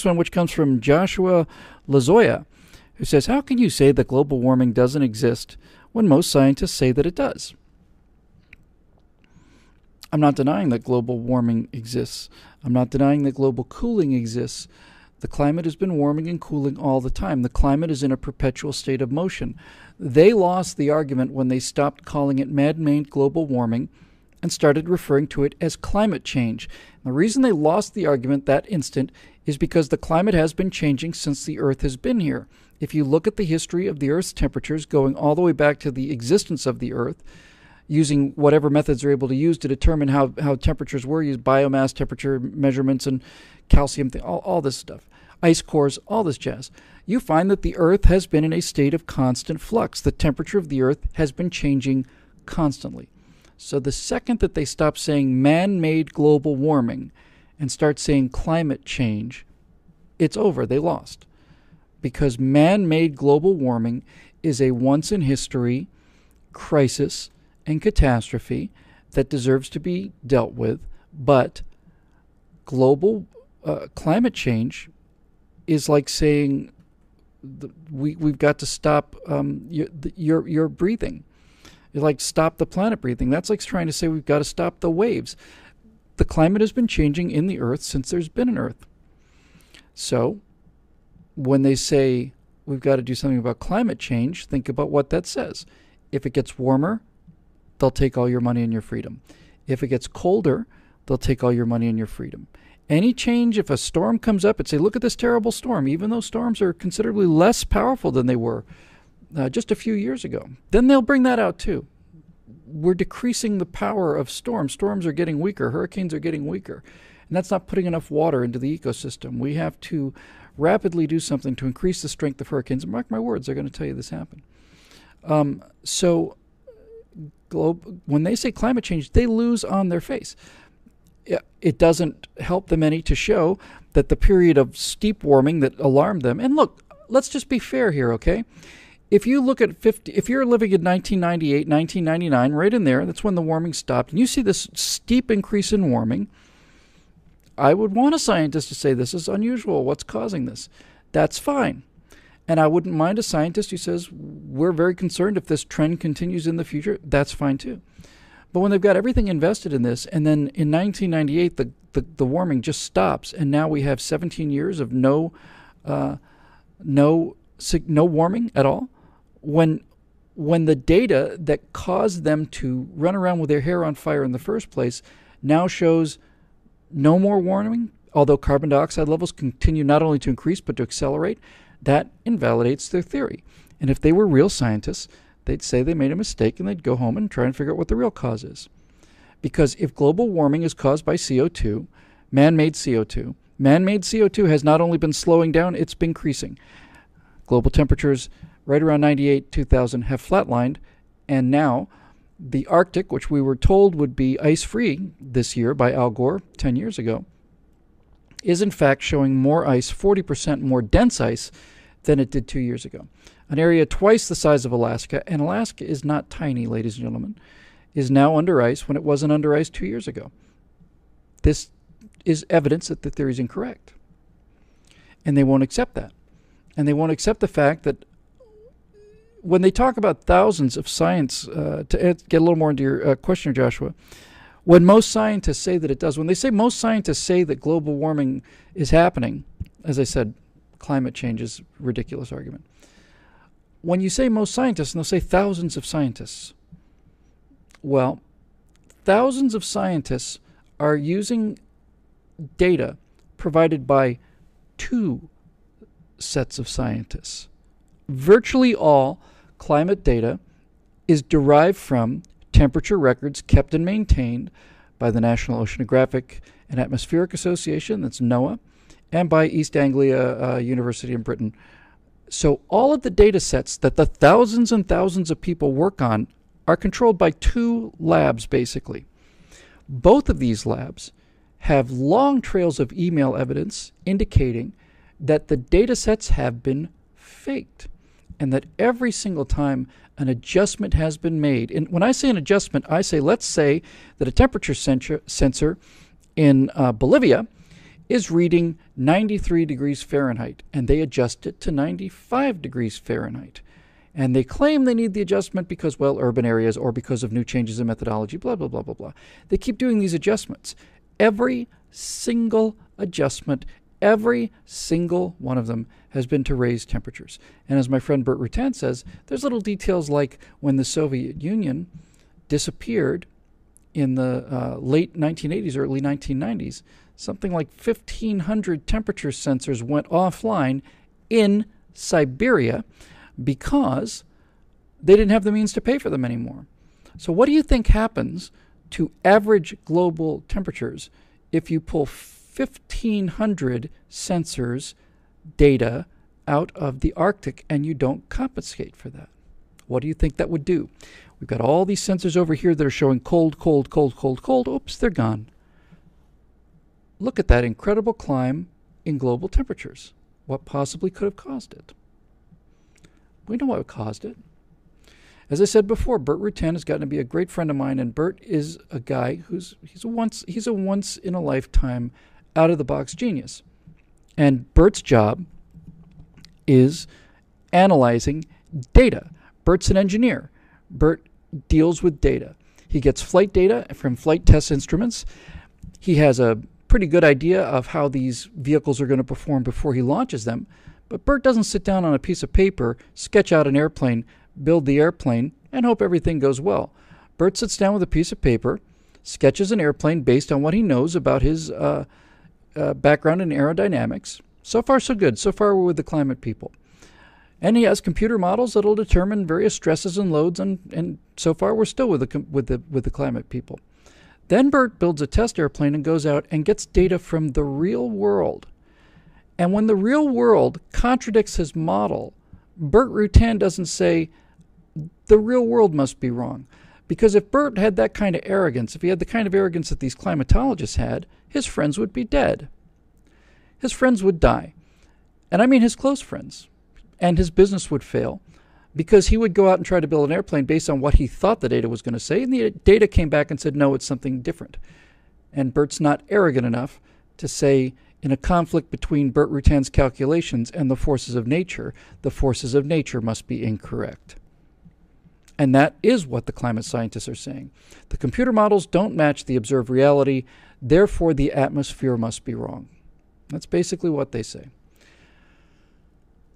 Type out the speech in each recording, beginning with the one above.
Next one, which comes from Joshua Lazoya, who says, How can you say that global warming doesn't exist when most scientists say that it does? I'm not denying that global warming exists. I'm not denying that global cooling exists. The climate has been warming and cooling all the time. The climate is in a perpetual state of motion. They lost the argument when they stopped calling it man made global warming and started referring to it as climate change. And the reason they lost the argument that instant is because the climate has been changing since the Earth has been here. If you look at the history of the Earth's temperatures going all the way back to the existence of the Earth, using whatever methods they're able to use to determine how, how temperatures were, use biomass temperature measurements and calcium, all, all this stuff, ice cores, all this jazz, you find that the Earth has been in a state of constant flux. The temperature of the Earth has been changing constantly. So the second that they stop saying man made global warming and start saying climate change, it's over. They lost. Because man made global warming is a once in history crisis and catastrophe that deserves to be dealt with, but global uh, climate change is like saying the, we we've got to stop um, your, your your breathing. Like stop the planet breathing. That's like trying to say we've got to stop the waves. The climate has been changing in the Earth since there's been an Earth. So, when they say we've got to do something about climate change, think about what that says. If it gets warmer, they'll take all your money and your freedom. If it gets colder, they'll take all your money and your freedom. Any change, if a storm comes up and say, look at this terrible storm, even though storms are considerably less powerful than they were uh, just a few years ago, then they'll bring that out too. We're decreasing the power of storms. Storms are getting weaker, hurricanes are getting weaker. And that's not putting enough water into the ecosystem. We have to rapidly do something to increase the strength of hurricanes. And mark my words, they're going to tell you this happened. Um, so globe, when they say climate change, they lose on their face. It doesn't help them any to show that the period of steep warming that alarmed them. And look, let's just be fair here, okay? If you look at 50, if you're living in 1998, 1999, right in there, that's when the warming stopped, and you see this steep increase in warming, I would want a scientist to say this is unusual. What's causing this? That's fine. And I wouldn't mind a scientist who says, we're very concerned if this trend continues in the future. That's fine too. But when they've got everything invested in this, and then in 1998, the, the, the warming just stops, and now we have 17 years of no, uh, no, no warming at all, when, when the data that caused them to run around with their hair on fire in the first place now shows no more warming, although carbon dioxide levels continue not only to increase but to accelerate, that invalidates their theory. And if they were real scientists, they'd say they made a mistake and they'd go home and try and figure out what the real cause is. Because if global warming is caused by CO2, man made CO2, man made CO2 has not only been slowing down, it's been increasing. Global temperatures right around 98, 2000 have flatlined, and now the Arctic, which we were told would be ice free this year by Al Gore 10 years ago, is in fact showing more ice, 40% more dense ice, than it did two years ago. An area twice the size of Alaska, and Alaska is not tiny, ladies and gentlemen, is now under ice when it wasn't under ice two years ago. This is evidence that the theory is incorrect. And they won't accept that. And they won't accept the fact that when they talk about thousands of science, uh, to get a little more into your uh, question, Joshua, when most scientists say that it does, when they say most scientists say that global warming is happening, as I said, climate change is ridiculous argument. When you say most scientists, and they'll say thousands of scientists, well, thousands of scientists are using data provided by two sets of scientists. Virtually all climate data is derived from temperature records kept and maintained by the National Oceanographic and Atmospheric Association, that's NOAA, and by East Anglia uh, University in Britain. So all of the data sets that the thousands and thousands of people work on are controlled by two labs, basically. Both of these labs have long trails of email evidence indicating that the data sets have been faked and that every single time an adjustment has been made. And when I say an adjustment, I say let's say that a temperature sensor, sensor in uh, Bolivia is reading 93 degrees Fahrenheit, and they adjust it to 95 degrees Fahrenheit. And they claim they need the adjustment because, well, urban areas or because of new changes in methodology, blah, blah, blah, blah, blah. They keep doing these adjustments. Every single adjustment, every single one of them has been to raise temperatures. And as my friend Burt Rutan says, there's little details like when the Soviet Union disappeared in the uh, late 1980s, early 1990s, something like 1,500 temperature sensors went offline in Siberia because they didn't have the means to pay for them anymore. So, what do you think happens to average global temperatures if you pull 1,500 sensors data out of the Arctic and you don't compensate for that? What do you think that would do? We've got all these sensors over here that are showing cold, cold, cold, cold, cold. Oops, they're gone. Look at that incredible climb in global temperatures. What possibly could have caused it? We know what caused it. As I said before, Burt Rutan has gotten to be a great friend of mine, and Burt is a guy who's he's a once he's a once in a lifetime out of the box genius. And Burt's job is analyzing data. Burt's an engineer. Burt deals with data. He gets flight data from flight test instruments. He has a pretty good idea of how these vehicles are going to perform before he launches them. But Burt doesn't sit down on a piece of paper, sketch out an airplane, build the airplane, and hope everything goes well. Burt sits down with a piece of paper, sketches an airplane based on what he knows about his uh, uh, background in aerodynamics. So far, so good. So far, we're with the climate people. And he has computer models that'll determine various stresses and loads, and, and so far, we're still with the, with, the, with the climate people. Then Burt builds a test airplane and goes out and gets data from the real world and when the real world contradicts his model, Burt Rutan doesn't say the real world must be wrong. Because if Burt had that kind of arrogance, if he had the kind of arrogance that these climatologists had, his friends would be dead. His friends would die. And I mean his close friends. And his business would fail because he would go out and try to build an airplane based on what he thought the data was going to say, and the data came back and said, no, it's something different. And Burt's not arrogant enough to say in a conflict between Burt Rutan's calculations and the forces of nature, the forces of nature must be incorrect. And that is what the climate scientists are saying. The computer models don't match the observed reality, therefore, the atmosphere must be wrong. That's basically what they say.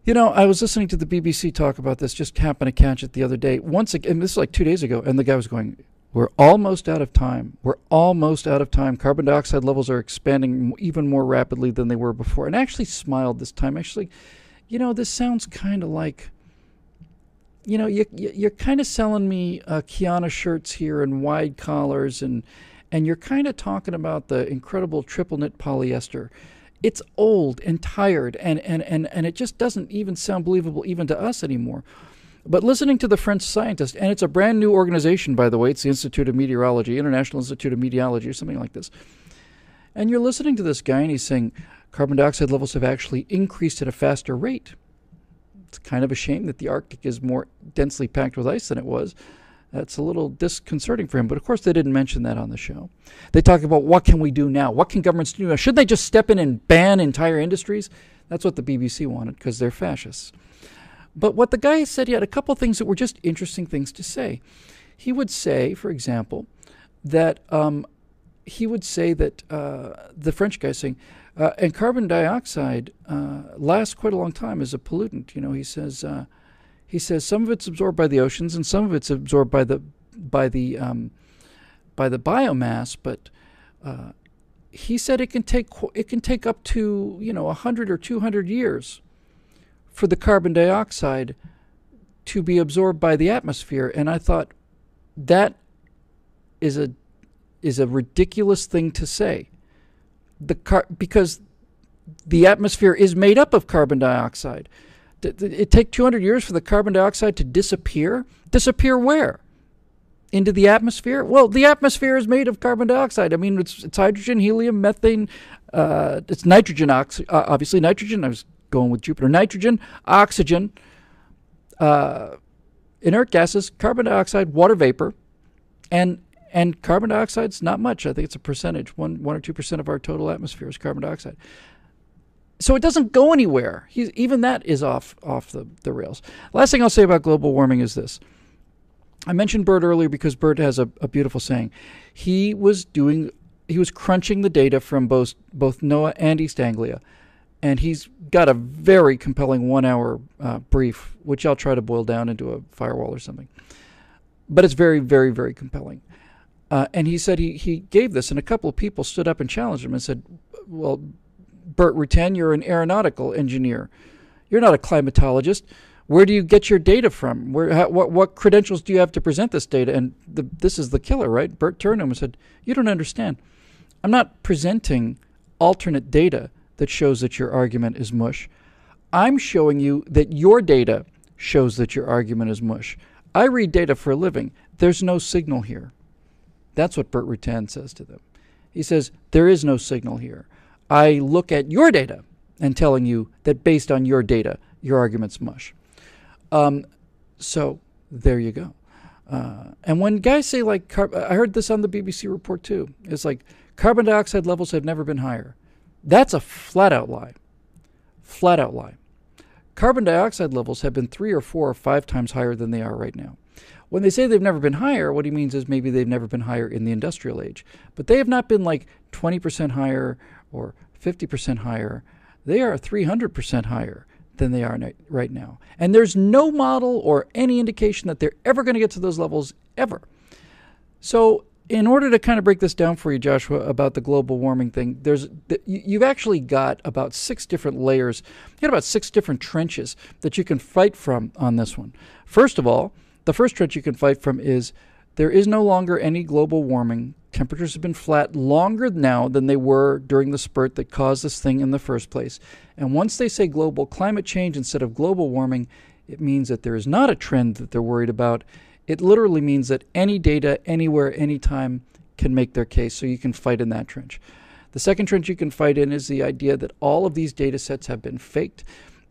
You know, I was listening to the BBC talk about this, just happened to catch it the other day. Once again, this is like two days ago, and the guy was going, we're almost out of time. We're almost out of time. Carbon dioxide levels are expanding even more rapidly than they were before. And I actually smiled this time. Actually, you know, this sounds kind of like, you know, you, you're kind of selling me uh, Qiana shirts here and wide collars, and and you're kind of talking about the incredible triple knit polyester. It's old and tired, and, and, and, and it just doesn't even sound believable even to us anymore. But listening to the French scientist, and it's a brand new organization, by the way, it's the Institute of Meteorology, International Institute of Meteorology, or something like this. And you're listening to this guy, and he's saying carbon dioxide levels have actually increased at a faster rate. It's kind of a shame that the Arctic is more densely packed with ice than it was. That's a little disconcerting for him, but of course they didn't mention that on the show. They talk about what can we do now? What can governments do now? Should they just step in and ban entire industries? That's what the BBC wanted because they're fascists. But what the guy said, he had a couple things that were just interesting things to say. He would say, for example, that um, he would say that uh, the French guy saying, uh, and carbon dioxide uh, lasts quite a long time as a pollutant. You know, he says uh, he says some of it's absorbed by the oceans and some of it's absorbed by the by the um, by the biomass, but uh, he said it can take it can take up to you know hundred or two hundred years for the carbon dioxide to be absorbed by the atmosphere. And I thought that is a is a ridiculous thing to say. The car because the atmosphere is made up of carbon dioxide. It take 200 years for the carbon dioxide to disappear. Disappear where? Into the atmosphere? Well, the atmosphere is made of carbon dioxide. I mean, it's, it's hydrogen, helium, methane. Uh, it's nitrogen, uh, obviously nitrogen. I was going with Jupiter. Nitrogen, oxygen, uh, inert gases, carbon dioxide, water vapor, and And carbon dioxide's not much. I think it's a percentage, one one or two percent of our total atmosphere is carbon dioxide. So it doesn't go anywhere. He's, even that is off off the, the rails. Last thing I'll say about global warming is this. I mentioned Burt earlier because Burt has a, a beautiful saying. He was doing he was crunching the data from both both NOAA and East Anglia, and he's got a very compelling one hour uh, brief, which I'll try to boil down into a firewall or something. But it's very, very, very compelling. Uh, and he said he, he gave this, and a couple of people stood up and challenged him and said, Well, Burt Rutan, you're an aeronautical engineer. You're not a climatologist. Where do you get your data from? Where, how, what, what credentials do you have to present this data? And the, this is the killer, right? Burt and said, You don't understand. I'm not presenting alternate data that shows that your argument is mush. I'm showing you that your data shows that your argument is mush. I read data for a living. There's no signal here. That's what Burt Rutan says to them. He says, There is no signal here. I look at your data and telling you that based on your data, your argument's mush. Um, so there you go. Uh, and when guys say like, car- I heard this on the BBC report too. It's like carbon dioxide levels have never been higher. That's a flat out lie. Flat out lie. Carbon dioxide levels have been three or four or five times higher than they are right now. When they say they've never been higher, what he means is maybe they've never been higher in the industrial age. But they have not been like 20% higher or 50% higher. They are 300% higher than they are right now. And there's no model or any indication that they're ever going to get to those levels ever. So, in order to kind of break this down for you, Joshua, about the global warming thing, there's you've actually got about six different layers. You got about six different trenches that you can fight from on this one. First of all, the first trench you can fight from is there is no longer any global warming Temperatures have been flat longer now than they were during the spurt that caused this thing in the first place. And once they say global climate change instead of global warming, it means that there is not a trend that they're worried about. It literally means that any data, anywhere, anytime, can make their case, so you can fight in that trench. The second trench you can fight in is the idea that all of these data sets have been faked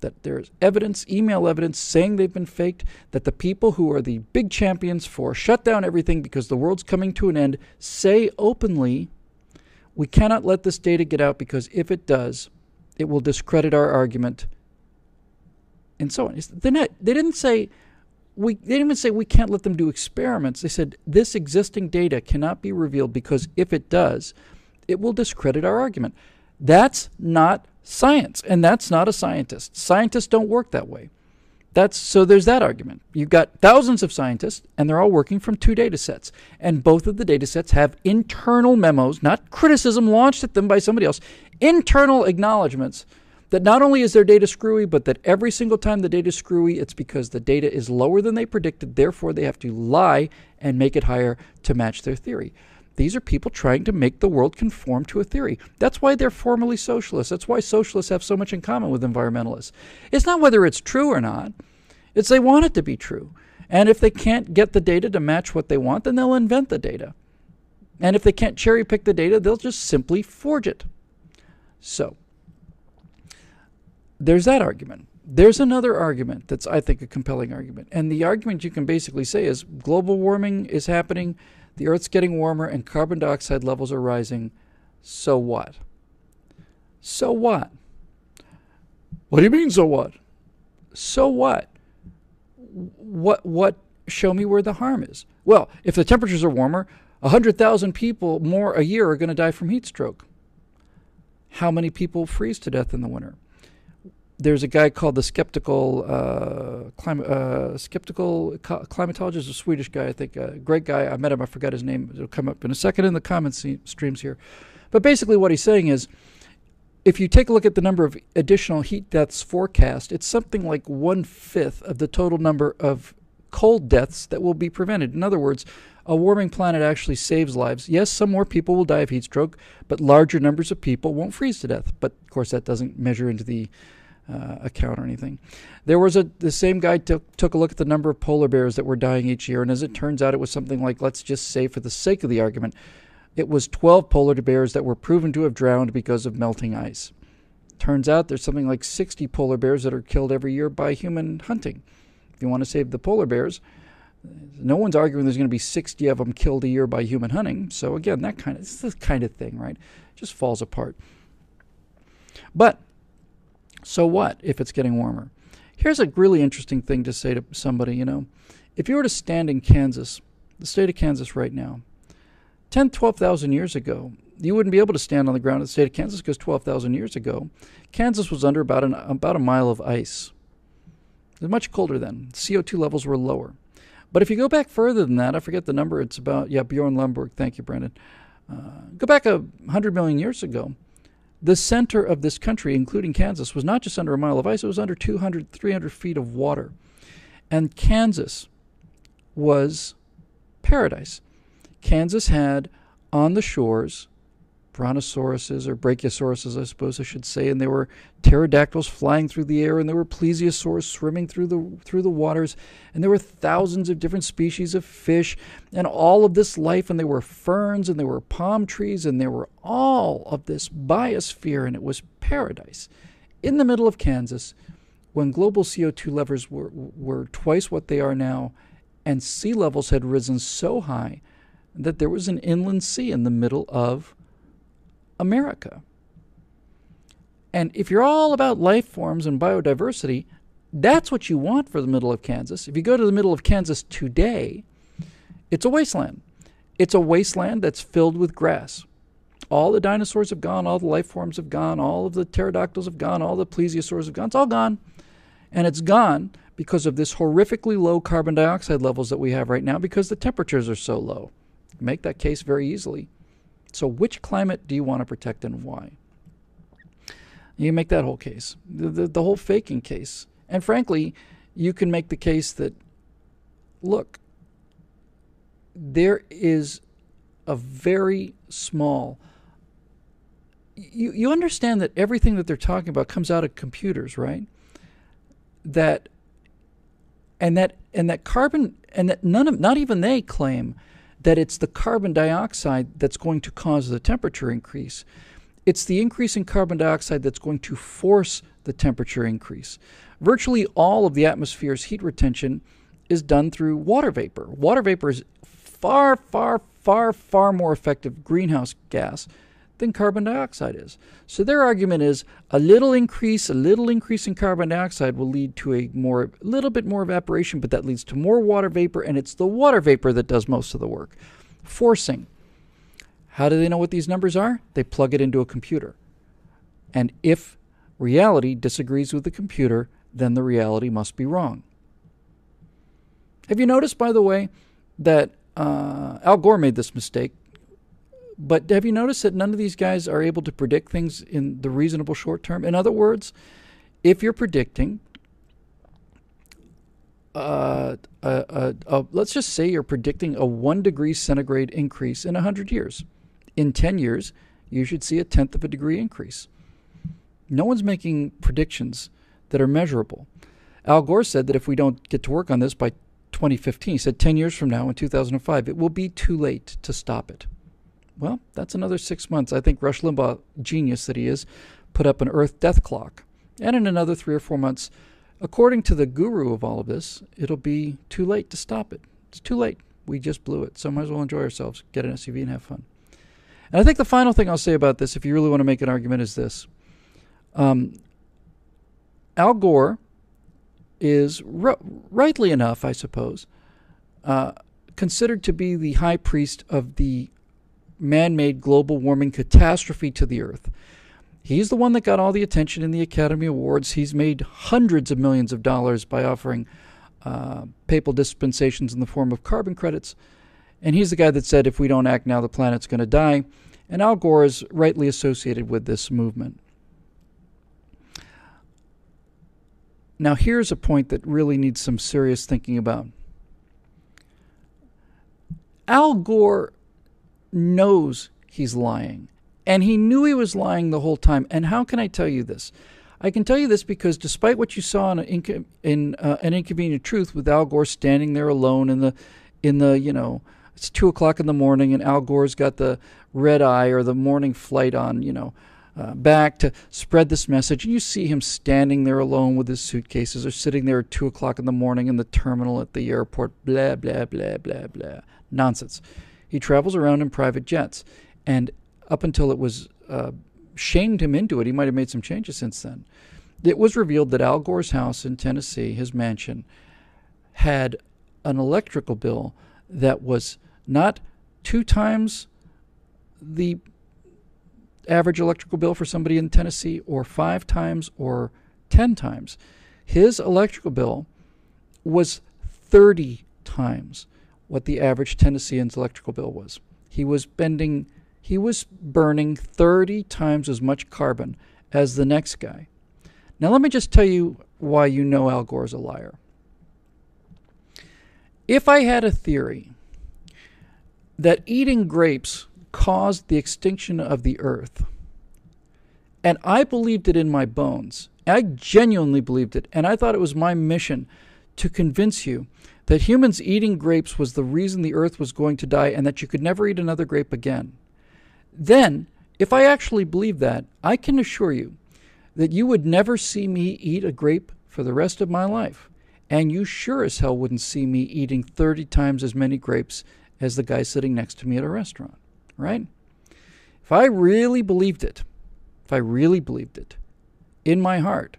that there's evidence, email evidence, saying they've been faked, that the people who are the big champions for shut down everything because the world's coming to an end say openly, we cannot let this data get out because if it does, it will discredit our argument, and so on. They're not, they didn't say, we, they didn't even say we can't let them do experiments. They said this existing data cannot be revealed because if it does, it will discredit our argument. That's not science, and that's not a scientist. Scientists don't work that way. That's so there's that argument. You've got thousands of scientists and they're all working from two data sets. And both of the data sets have internal memos, not criticism launched at them by somebody else, internal acknowledgments that not only is their data screwy, but that every single time the data is screwy, it's because the data is lower than they predicted, therefore they have to lie and make it higher to match their theory. These are people trying to make the world conform to a theory. That's why they're formally socialists. That's why socialists have so much in common with environmentalists. It's not whether it's true or not, it's they want it to be true. And if they can't get the data to match what they want, then they'll invent the data. And if they can't cherry pick the data, they'll just simply forge it. So, there's that argument. There's another argument that's, I think, a compelling argument. And the argument you can basically say is global warming is happening the Earth's getting warmer and carbon dioxide levels are rising. So what? So what? What do you mean, so what? So what? What, what, show me where the harm is? Well, if the temperatures are warmer, 100,000 people more a year are going to die from heat stroke. How many people freeze to death in the winter? There's a guy called the skeptical uh, clim- uh, skeptical climatologist, a Swedish guy, I think, a great guy. I met him. I forgot his name. It'll come up in a second in the comments streams here. But basically, what he's saying is, if you take a look at the number of additional heat deaths forecast, it's something like one fifth of the total number of cold deaths that will be prevented. In other words, a warming planet actually saves lives. Yes, some more people will die of heat stroke, but larger numbers of people won't freeze to death. But of course, that doesn't measure into the uh, account or anything. There was a the same guy took took a look at the number of polar bears that were dying each year, and as it turns out, it was something like let's just say, for the sake of the argument, it was 12 polar bears that were proven to have drowned because of melting ice. Turns out there's something like 60 polar bears that are killed every year by human hunting. If you want to save the polar bears, No one's arguing there's going to be 60 of them killed a year by human hunting. So again, that kind of the kind of thing, right? It just falls apart. But so what if it's getting warmer? Here's a really interesting thing to say to somebody, you know. If you were to stand in Kansas, the state of Kansas right now, 10, 12,000 years ago, you wouldn't be able to stand on the ground in the state of Kansas because 12,000 years ago, Kansas was under about, an, about a mile of ice. It was much colder then. CO2 levels were lower. But if you go back further than that, I forget the number, it's about, yeah, Bjorn Lomborg, thank you, Brendan. Uh, go back a 100 million years ago, the center of this country, including Kansas, was not just under a mile of ice, it was under 200, 300 feet of water. And Kansas was paradise. Kansas had on the shores brontosauruses or brachiosauruses, I suppose I should say, and there were pterodactyls flying through the air, and there were plesiosaurs swimming through the through the waters, and there were thousands of different species of fish, and all of this life, and there were ferns, and there were palm trees, and there were all of this biosphere, and it was paradise, in the middle of Kansas, when global CO2 levels were were twice what they are now, and sea levels had risen so high that there was an inland sea in the middle of America. And if you're all about life forms and biodiversity, that's what you want for the middle of Kansas. If you go to the middle of Kansas today, it's a wasteland. It's a wasteland that's filled with grass. All the dinosaurs have gone, all the life forms have gone, all of the pterodactyls have gone, all the plesiosaurs have gone. It's all gone. And it's gone because of this horrifically low carbon dioxide levels that we have right now because the temperatures are so low. Make that case very easily. So, which climate do you want to protect and why? You make that whole case, the, the, the whole faking case. And frankly, you can make the case that, look, there is a very small you, you understand that everything that they're talking about comes out of computers, right? That and that and that carbon and that none of not even they claim that it's the carbon dioxide that's going to cause the temperature increase. It's the increase in carbon dioxide that's going to force the temperature increase. Virtually all of the atmosphere's heat retention is done through water vapor. Water vapor is far, far, far, far more effective greenhouse gas than carbon dioxide is. So their argument is a little increase, a little increase in carbon dioxide will lead to a more, little bit more evaporation, but that leads to more water vapor, and it's the water vapor that does most of the work. Forcing. How do they know what these numbers are? They plug it into a computer. And if reality disagrees with the computer, then the reality must be wrong. Have you noticed, by the way, that uh, Al Gore made this mistake but have you noticed that none of these guys are able to predict things in the reasonable short term? In other words, if you're predicting, uh, let's just say you're predicting a one degree centigrade increase in 100 years. In 10 years, you should see a tenth of a degree increase. No one's making predictions that are measurable. Al Gore said that if we don't get to work on this by 2015, he said 10 years from now in 2005, it will be too late to stop it. Well, that's another six months. I think Rush Limbaugh, genius that he is, put up an Earth death clock. And in another three or four months, according to the guru of all of this, it'll be too late to stop it. It's too late. We just blew it. So might as well enjoy ourselves, get an SUV, and have fun. And I think the final thing I'll say about this, if you really want to make an argument, is this. Um, Al Gore is, r- rightly enough, I suppose, uh, considered to be the high priest of the man made global warming catastrophe to the Earth. He's the one that got all the attention in the Academy Awards. He's made hundreds of millions of dollars by offering uh, papal dispensations in the form of carbon credits. And he's the guy that said, if we don't act now, the planet's going to die. And Al Gore is rightly associated with this movement. Now, here's a point that really needs some serious thinking about. Al Gore knows he's lying. And he knew he was lying the whole time. And how can I tell you this? I can tell you this because despite what you saw in, inco- in uh, an inconvenient truth with Al Gore standing there alone in the in the you know it's two o'clock in the morning and Al Gore's got the red eye or the morning flight on you know uh, back to spread this message. And you see him standing there alone with his suitcases or sitting there at 2 o'clock in the morning in the terminal at the airport, blah, blah, blah, blah, blah. Nonsense. He travels around in private jets. And up until it was uh, shamed him into it, he might have made some changes since then. It was revealed that Al Gore's house in Tennessee, his mansion, had an electrical bill that was not two times the average electrical bill for somebody in Tennessee, or five times, or ten times. His electrical bill was 30 times what the average Tennessean's electrical bill was. He was bending, he was burning 30 times as much carbon as the next guy. Now, let me just tell you why you know Al Gore's a liar. If I had a theory that eating grapes caused the extinction of the earth, and I believed it in my bones, I genuinely believed it, and I thought it was my mission to convince you that humans eating grapes was the reason the earth was going to die and that you could never eat another grape again. Then, if I actually believed that, I can assure you that you would never see me eat a grape for the rest of my life. And you sure as hell wouldn't see me eating 30 times as many grapes as the guy sitting next to me at a restaurant, right? If I really believed it, if I really believed it in my heart,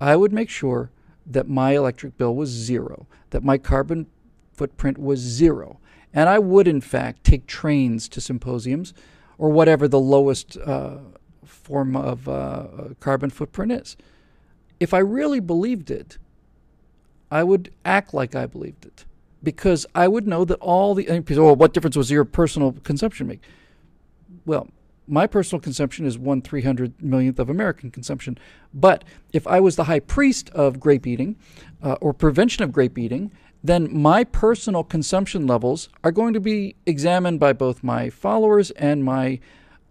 I would make sure that my electric bill was zero, that my carbon footprint was zero. And I would, in fact, take trains to symposiums or whatever the lowest uh, form of uh, carbon footprint is. If I really believed it, I would act like I believed it because I would know that all the oh, what difference was your personal consumption make? Well, my personal consumption is one three hundred millionth of American consumption. But if I was the high priest of grape eating uh, or prevention of grape eating, then my personal consumption levels are going to be examined by both my followers and my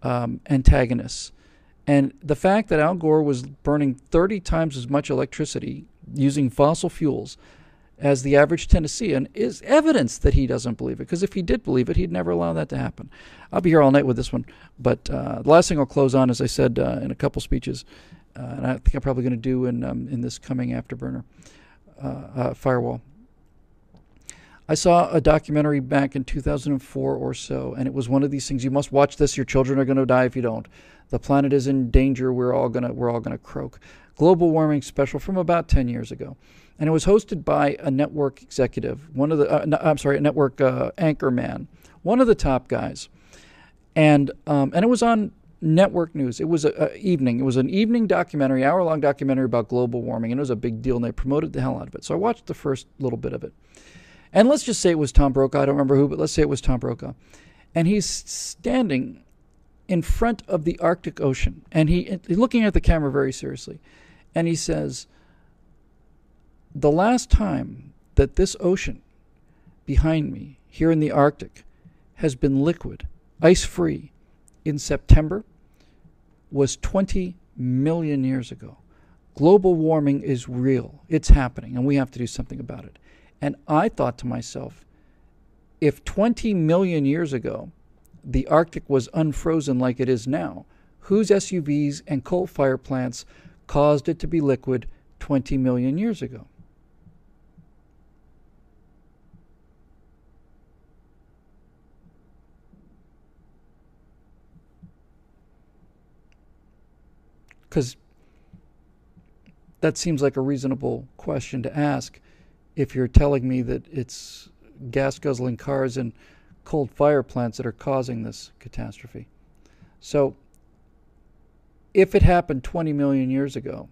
um, antagonists. And the fact that Al Gore was burning 30 times as much electricity using fossil fuels as the average Tennessean is evidence that he doesn't believe it. Because if he did believe it, he'd never allow that to happen. I'll be here all night with this one. But uh, the last thing I'll close on, as I said uh, in a couple speeches, uh, and I think I'm probably going to do in um, in this coming afterburner, uh, uh, firewall. I saw a documentary back in 2004 or so, and it was one of these things. You must watch this. Your children are going to die if you don't. The planet is in danger. We're all gonna we're all gonna croak. Global warming special from about 10 years ago, and it was hosted by a network executive, one of the uh, no, I'm sorry, a network uh, anchor man, one of the top guys, and um, and it was on network news. It was an evening. It was an evening documentary, hour long documentary about global warming, and it was a big deal, and they promoted the hell out of it. So I watched the first little bit of it. And let's just say it was Tom Brokaw. I don't remember who, but let's say it was Tom Brokaw. And he's standing in front of the Arctic Ocean, and he he's looking at the camera very seriously, and he says, "The last time that this ocean behind me here in the Arctic has been liquid, ice-free, in September, was 20 million years ago. Global warming is real; it's happening, and we have to do something about it." And I thought to myself, if 20 million years ago the Arctic was unfrozen like it is now, whose SUVs and coal fire plants caused it to be liquid 20 million years ago? Because that seems like a reasonable question to ask if you're telling me that it's gas guzzling cars and cold fire plants that are causing this catastrophe. So, if it happened 20 million years ago,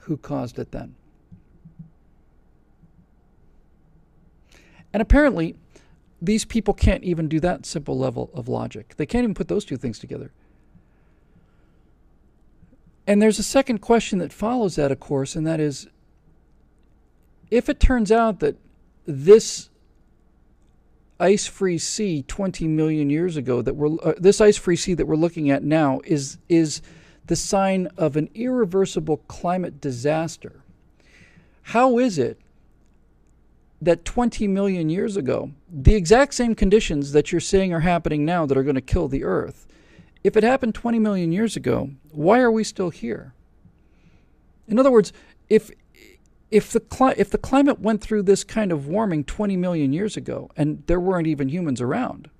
who caused it then? And apparently, these people can't even do that simple level of logic. They can't even put those two things together. And there's a second question that follows that, of course, and that is if it turns out that this ice-free sea 20 million years ago that we're uh, this ice-free sea that we're looking at now is is the sign of an irreversible climate disaster. How is it that 20 million years ago, the exact same conditions that you're saying are happening now that are going to kill the Earth, if it happened 20 million years ago, why are we still here? In other words, if if the if the climate went through this kind of warming 20 million years ago and there weren't even humans around,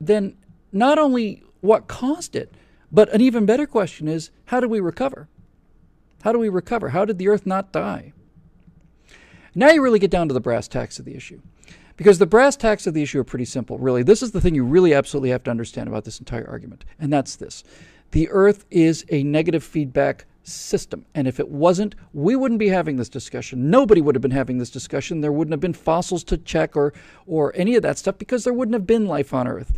then not only what caused it, but an even better question is how do we recover? How do we recover? How did the earth not die? Now you really get down to the brass tacks of the issue. Because the brass tacks of the issue are pretty simple, really. This is the thing you really absolutely have to understand about this entire argument, and that's this. The earth is a negative feedback system. And if it wasn't, we wouldn't be having this discussion. Nobody would have been having this discussion. There wouldn't have been fossils to check or or any of that stuff because there wouldn't have been life on Earth.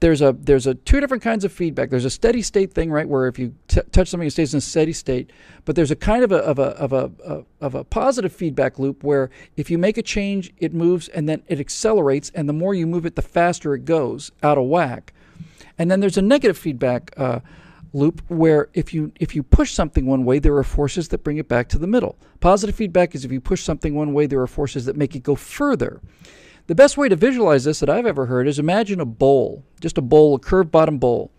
There's a there's a two different kinds of feedback. There's a steady state thing, right, where if you t- touch something, it stays in a steady state. But there's a kind of a of a of a, a of a positive feedback loop where if you make a change, it moves and then it accelerates, and the more you move it, the faster it goes out of whack. And then there's a negative feedback. Uh, loop where if you if you push something one way there are forces that bring it back to the middle positive feedback is if you push something one way there are forces that make it go further the best way to visualize this that i've ever heard is imagine a bowl just a bowl a curved bottom bowl.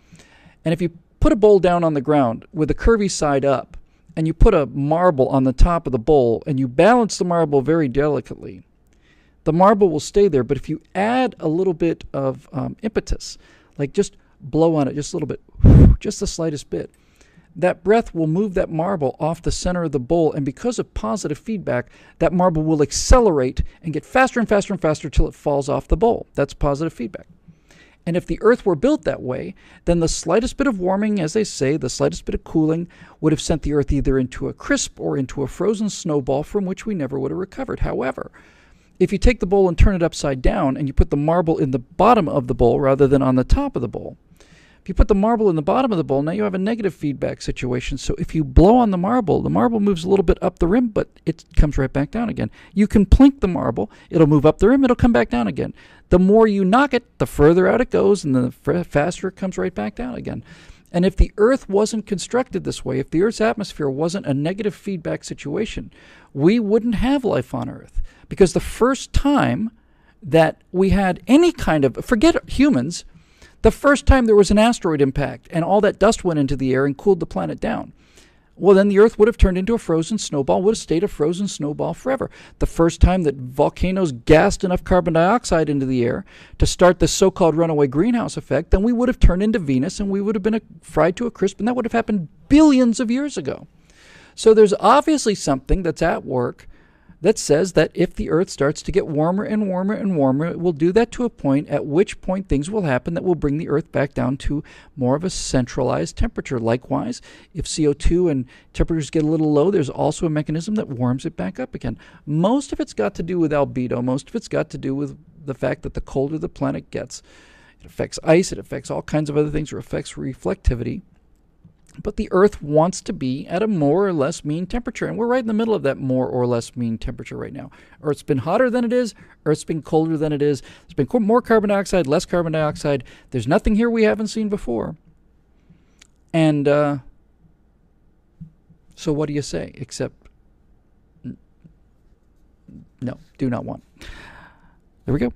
And if you put a bowl down on the ground with a curvy side up and you put a marble on the top of the bowl and you balance the marble very delicately the marble will stay there. But if you add a little bit of um, impetus like just blow on it just a little bit just the slightest bit, that breath will move that marble off the center of the bowl. And because of positive feedback, that marble will accelerate and get faster and faster and faster till it falls off the bowl. That's positive feedback. And if the Earth were built that way, then the slightest bit of warming, as they say, the slightest bit of cooling, would have sent the Earth either into a crisp or into a frozen snowball from which we never would have recovered. However, if you take the bowl and turn it upside down and you put the marble in the bottom of the bowl rather than on the top of the bowl, you put the marble in the bottom of the bowl, now you have a negative feedback situation. So if you blow on the marble, the marble moves a little bit up the rim, but it comes right back down again. You can plink the marble, it'll move up the rim, it'll come back down again. The more you knock it, the further out it goes, and the faster it comes right back down again. And if the Earth wasn't constructed this way, if the Earth's atmosphere wasn't a negative feedback situation, we wouldn't have life on Earth. Because the first time that we had any kind of, forget humans, the first time there was an asteroid impact and all that dust went into the air and cooled the planet down. Well, then the Earth would have turned into a frozen snowball, would have stayed a frozen snowball forever. The first time that volcanoes gassed enough carbon dioxide into the air to start the so called runaway greenhouse effect, then we would have turned into Venus and we would have been fried to a crisp, and that would have happened billions of years ago. So there's obviously something that's at work that says that if the Earth starts to get warmer and warmer and warmer, it will do that to a point at which point things will happen that will bring the Earth back down to more of a centralized temperature. Likewise, if CO2 and temperatures get a little low, there's also a mechanism that warms it back up again. Most of it's got to do with albedo, most of it's got to do with the fact that the colder the planet gets, it affects ice, it affects all kinds of other things, it affects reflectivity. But the Earth wants to be at a more or less mean temperature. And we're right in the middle of that more or less mean temperature right now. Earth's been hotter than it is, Earth's been colder than it is. There's been more carbon dioxide, less carbon dioxide. There's nothing here we haven't seen before. And uh, so, what do you say? Except, no, do not want. There we go.